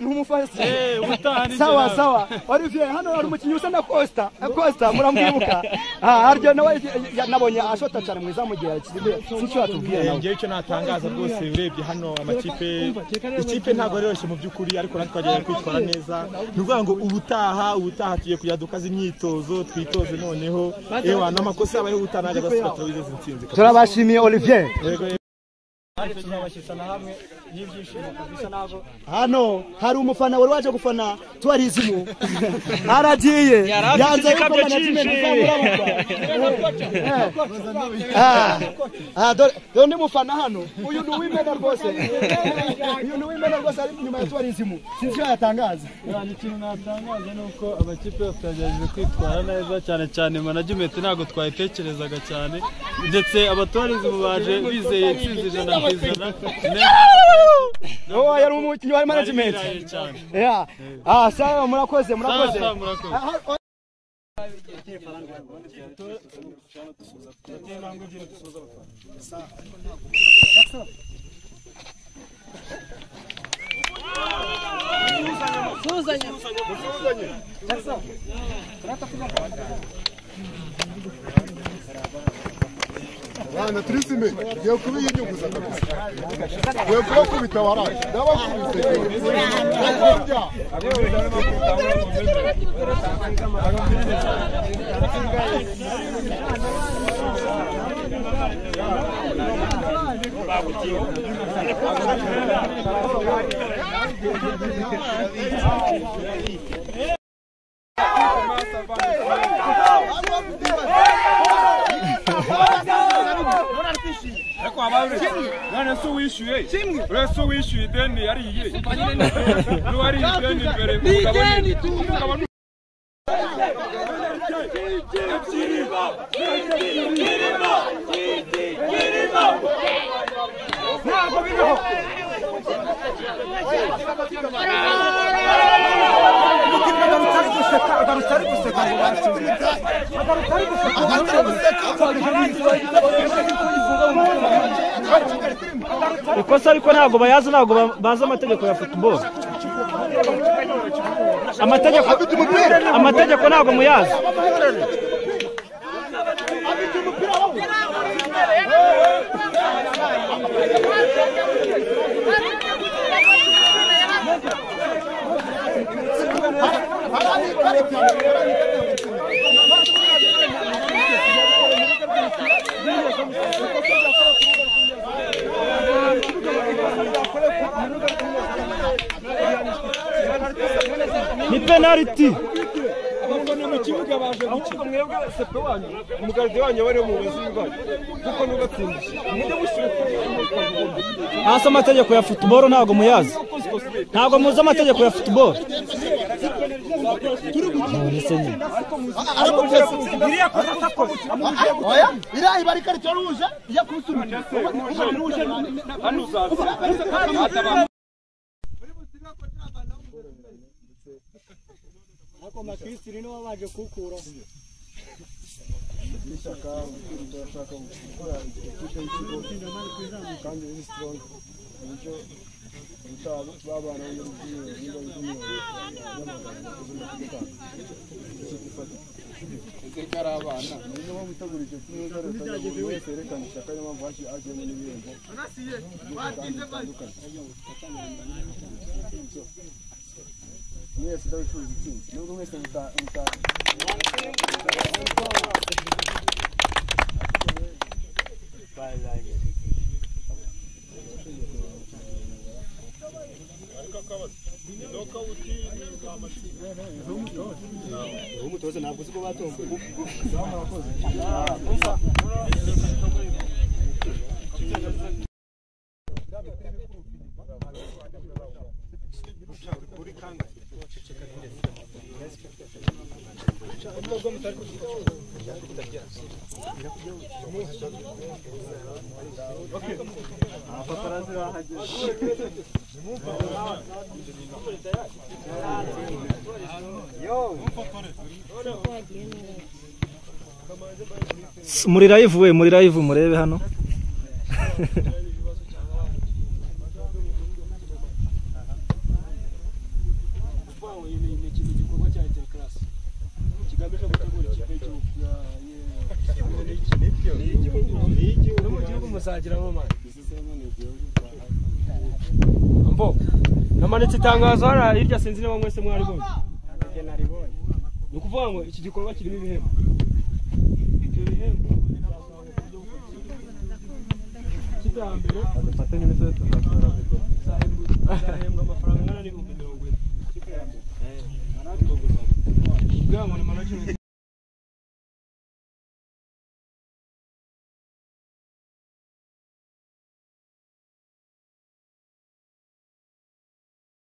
ni sawa sawa. Olivier hano hari umukinnyi usa na costa. Costa muramwibuka. Ah, harya nawe ya- nabonye ashota cyane mu izamu gihe yakiriye sinshobora atubwira nawe. Ngewe icyo natangaza rwose urebye hano amakipe ikipe ntabwo yoroshye mu by'ukuri ariko natwe twagerageje kwitwara neza. Ni ukuvuga ngo ubutaha ubutaha tugiye kujya dukaza imyitozo twitoze noneho. Ewa n'amakosa yabayeho ubutaha najya gasuka turabizeza intsinzi. Turabashimiye olivier. Hano hari umufana wari waje gufana tuwarizimu aragiye yanze yuko management izamurabukwa dore undi mufana hano? Uyu ni uw'imena rwose. Uyu ni uw'imena rwose ari inyuma ya tuwarizimu sinzi icyo yatangaza? Ikintu natangaza ni uko amakipe yose yagerageje kwitwara neza cyane cyane management ntabwo twayitekerezaga cyane. Ndetse abatorizi baje bizeye intsinzi ijana ku ijana yari umukinnyi wa management Bari biraye cyane Yeah. Ah, sawa murakoze murakoze. sawa murakoze Ah, ah, Bana turisime ngiye А, на 30 метров. Я у кого еду за Я у кого кубита вараж. Давай кубита. Я resowishideni ariye nowariyeni Bravo! Ikosa ariko ntabwo bayazi ntabwo ba- bazi amategeko ya futuboro amategeko amategeko ntabwo muyazi ni penaliti amategeko ya football ntabwo muyazi. Ntabwo muzi amategeko ya football kumusubira hano uzaza ishyaka turashaka gukora ikipe y'ikigo kandi iri strong uburyo ubutaha babana n'urubyiruko niba rw'umweru y'amagambo ubuzima bw'ubutaka ikipe ifata iteka ari abana niyo mpamvu itegura icyo kimwe leta buri wese yerekana ishyaka niyo mpamvu hasi hagiyemo n'ibihembo byinshi kandi bitandukanye mwese ndabifuriza intsinzi nubwo mwese muta muta- umutoza ntabwo uzi ko batomba muri live we muri live murebe hano ile igikorwa cya interekarasi mbo namanitse itangazo hariya hirya sinzi niba mwese mwaribonye ni ukuvuga ngo iki gikorwa kirimo ibihembo ibyo bihembo cy'iterambere amafaranga angana n'ibihumbi mirongo ine Да, мы на